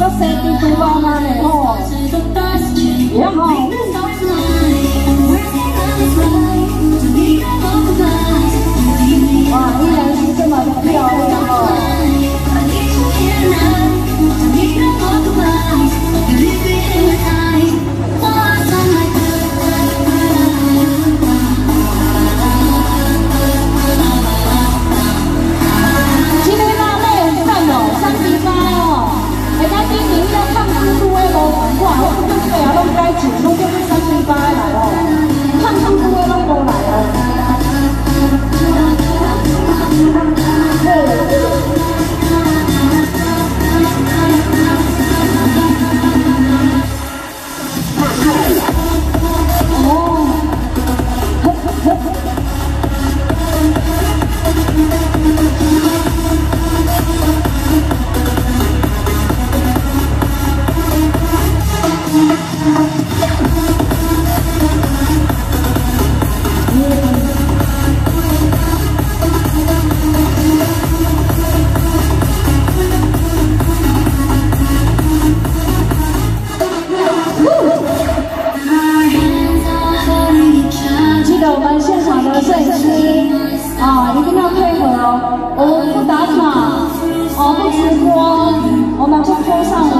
the same people are running home. Yeah, mom. 哇！我今日有碌街前碌啲新鮮巴嚟喎，親親姑嘅碌過嚟啊！Oh. 我们不打卡，哦，不直播，我们不抽上了。